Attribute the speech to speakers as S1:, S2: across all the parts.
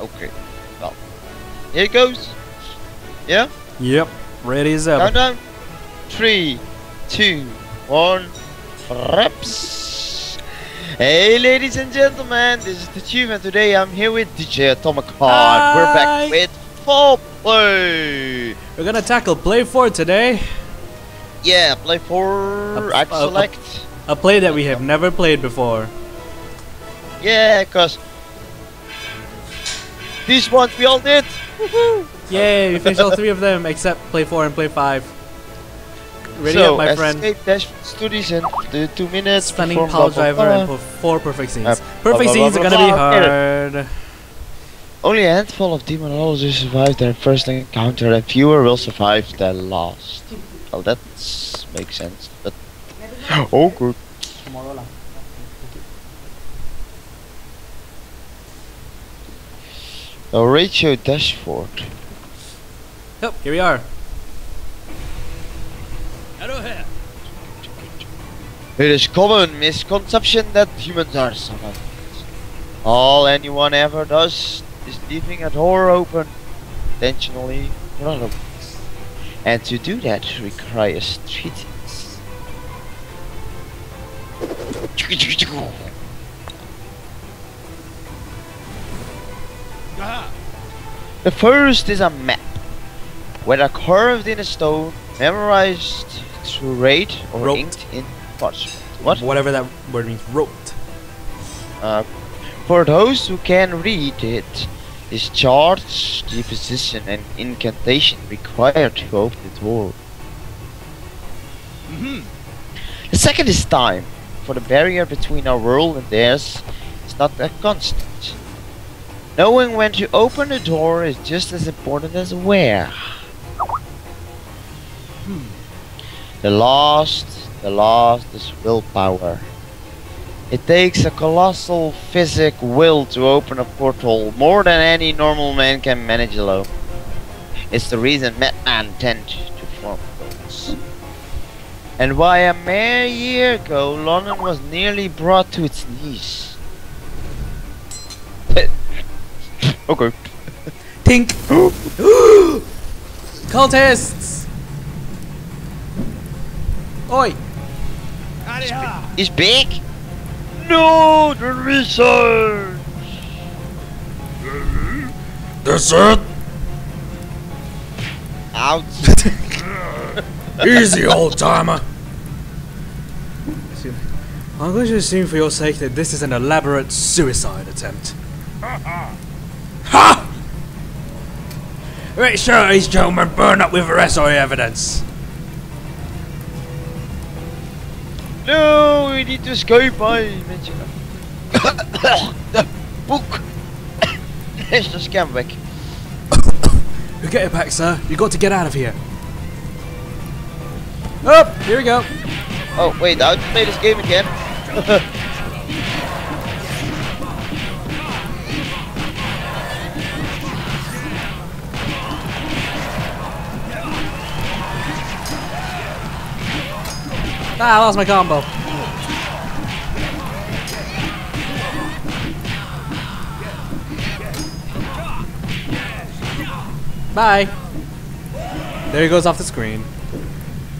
S1: Okay. Well, here it goes. Yeah.
S2: Yep. Ready as ever.
S1: Countdown. Three, two, one. Reps. Hey, ladies and gentlemen, this is the Cheef, and today I'm here with DJ Atomika. We're back with Foul Play.
S2: We're gonna tackle Play 4 today.
S1: Yeah, play 4.
S2: A-
S1: Act
S2: a- a-
S1: Select.
S2: A play that we have never played before.
S1: Yeah, cause these ones we all did. Woohoo!
S2: Yay, we finished all three of them except Play 4 and Play 5. Ready
S1: so,
S2: up, my friend.
S1: escape dash studies in the two minutes.
S2: Stunning
S1: perform
S2: Pile
S1: blah, blah,
S2: Driver and
S1: blah.
S2: per- four perfect scenes.
S1: Uh,
S2: perfect
S1: blah, blah,
S2: scenes are
S1: blah,
S2: gonna be
S1: blah, blah.
S2: hard.
S1: Only a handful of demonologists survive their first encounter, and fewer will survive their last. Well, that makes sense. But oh, good. A ratio dashboard.
S2: Yep, here we are. Hello here.
S1: It is common misconception that humans are savants. All anyone ever does is leaving a door open, intentionally or otherwise. And to do that requires treatments. The first is a map, whether carved in a stone, memorized through raid, or
S2: Wrote.
S1: inked in parchment. What?
S2: Whatever that word means. Wrote.
S1: Uh, for those who can read it, is charge the position and incantation required to open the door. The second is time, for the barrier between our world and theirs is not a constant. Knowing when to open the door is just as important as where. Hmm. The last, the last is willpower. It takes a colossal physic will to open a portal more than any normal man can manage alone. It's the reason Madman tend to form those. And why a mere year ago London was nearly brought to its knees. Okay.
S2: Tink! Cultists! Oi!
S1: He's big? No, the research!
S3: That's it.
S1: Ouch.
S3: Easy, old timer.
S2: I'm going to assume for your sake that this is an elaborate suicide attempt.
S3: Make sure these gentlemen burn up with the rest of the evidence.
S1: No, we need to escape. I mentioned the book. It's the scam back.
S2: You get it back, sir. You got to get out of here. Up! here we go.
S1: Oh wait, I have to play this game again.
S2: Ah, I lost my combo. Bye. There he goes off the screen.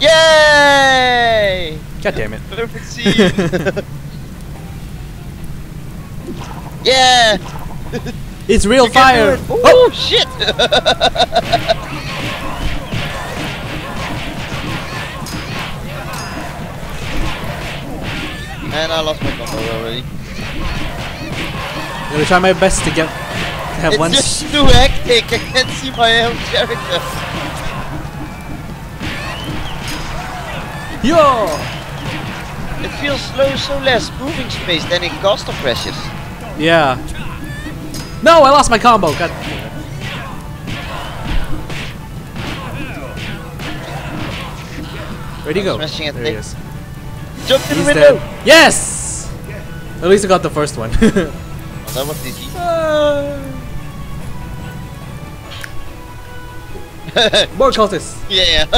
S1: Yay!
S2: God damn it.
S1: Perfect scene. yeah.
S2: It's real
S1: You
S2: fire.
S1: do. Oh shit! and I lost my combo already.
S2: I'm gonna try my best to get to have
S1: It's
S2: one.
S1: just too hectic. I can't see my own character.
S2: Yo!
S1: It feels slow, so less moving space than in Cost of Precious.
S2: Yeah. No, I lost my combo. God. Where'd he go?
S1: Smashing at
S2: There he is.
S1: Jump in
S2: He's the
S1: window!
S2: Dead. Yes! At least I got the first one.
S1: oh, that was easy. Uh...
S2: More cultists!
S1: Yeah!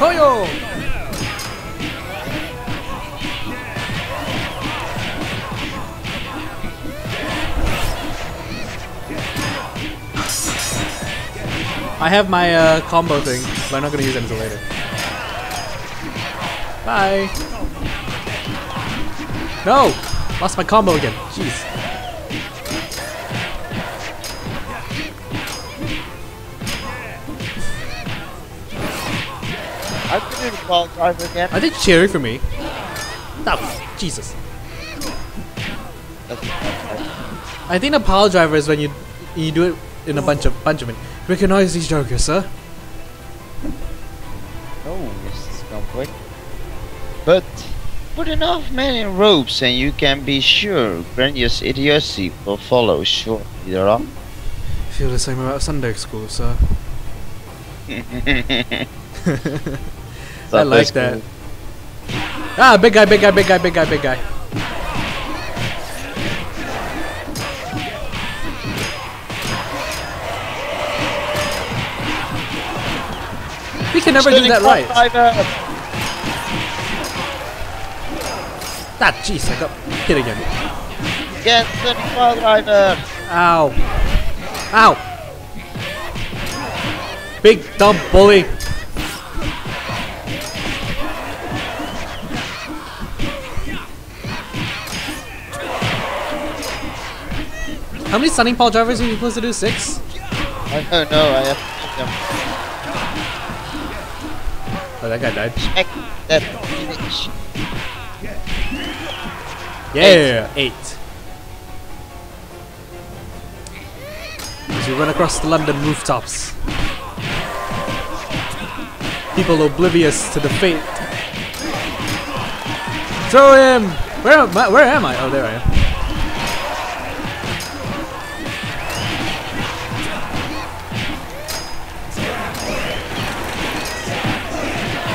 S2: Hoyo! I have my uh, combo thing but I'm not gonna use it until later. Bye. No! Lost my combo again. Jeez.
S1: I could do the ball driver again.
S2: Are they cheering for me? Oh, Jesus. I think the power driver is when you you do it in a bunch of bunch of it. Recognize these jokers, sir.
S1: Oh, Mr. Scampwick. But put enough men in ropes and you can be sure Grandiose idiocy will follow shortly thereafter.
S2: Feel the same about Sunday school, sir. I like that. Ah, big guy, big guy, big guy, big guy, big guy. Can never do that right. Ah, jeez, I got hit again.
S1: Get the pile driver!
S2: Ow. Ow. Big dumb bully. How many Sunning pile drivers are you supposed to do? Six?
S1: I don't know, I have to
S2: that guy died.
S1: check that finish.
S2: Yeah, eight. As we run across the London rooftops. People oblivious to the fate. Throw him! Where am I? Where am I? Oh, there I am.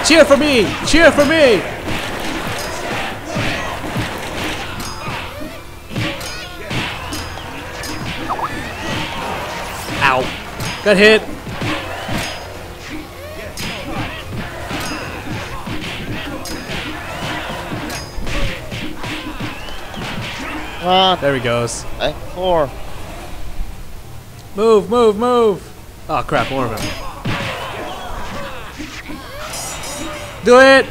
S2: Cheer for me! Cheer for me! Ow. Got hit.
S1: On,
S2: There he goes.
S1: Four.
S2: Move, move, move. Oh crap, more of him. Do it!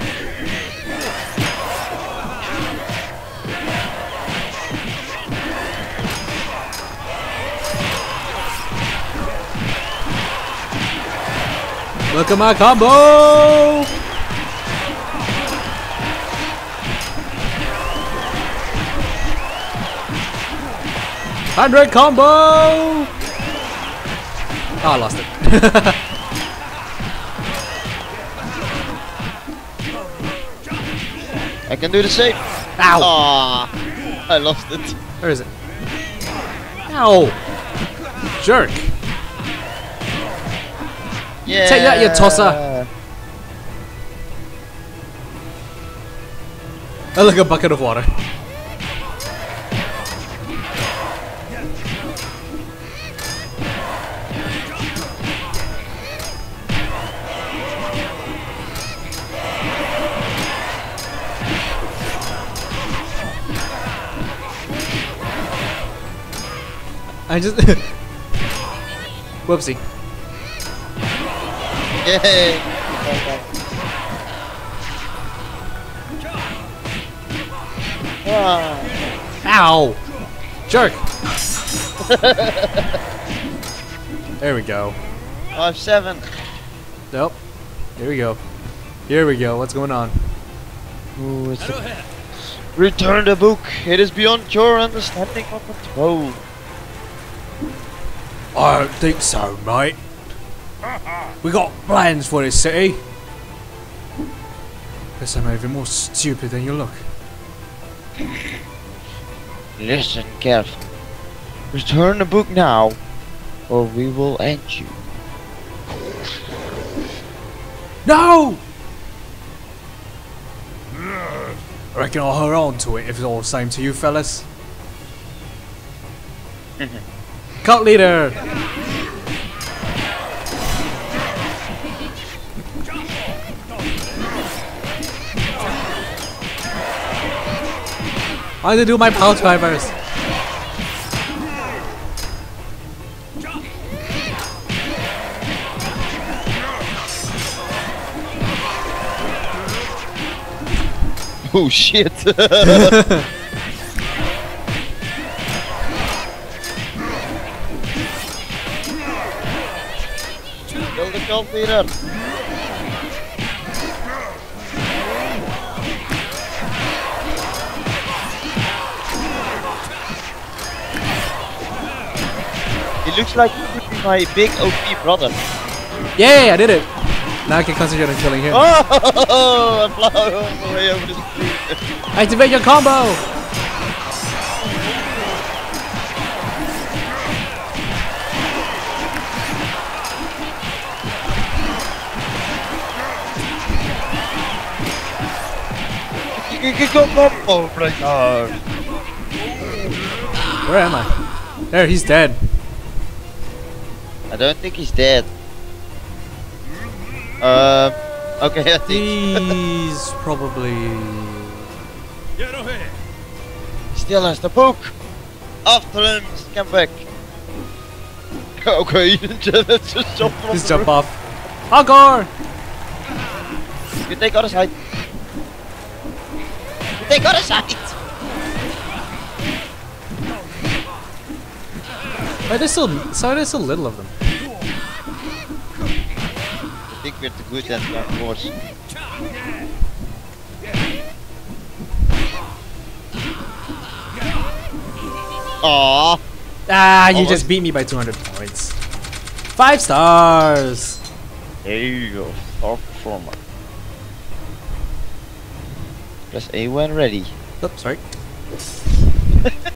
S2: Look at my combo! Hundred combo! Oh, I lost it.
S1: I can do the same.
S2: Ow!
S1: Aw, I lost it.
S2: Where is it? Ow! Jerk!
S1: Yeah.
S2: Take that, you tosser. I like a bucket of water. I just whoopsie.
S1: Yay. Ah,
S2: Ow! Jerk! there we go.
S1: five seven.
S2: Nope. Here we go. Here we go. What's going on?
S1: Ooh, it's Return the book. It is beyond your understanding or control.
S2: I don't think so, mate. We got plans for this city. Guess I'm even more stupid than you look.
S1: Listen carefully. Return the book now, or we will end you.
S2: No! I reckon I'll hold on to it if it's all the same to you fellas. Cult leader! I need to do my power drivers.
S1: Oh shit! Kill the cult leader! He looks like he could be my big OP brother.
S2: Yay! I did it. Now I can concentrate on killing him.
S1: Oh! I fly all the way over the screen.
S2: Activate your combo.
S1: My god!
S2: Where am I? There, he's dead.
S1: I don't think he's dead. Um. Okay, I think
S2: He's probably.
S1: still has the poke. After him, come back. okay, let's just jump from
S2: Just jump off. Encore!
S1: roof. You take other side. You got a side.
S2: Why there's still so there's so little of them.
S1: I think we're too good at that force. Aww.
S2: Ah, you
S1: Almost.
S2: just beat me by 200 points. Five stars.
S1: There you go. Star performer. Press A when ready.
S2: Oops, sorry.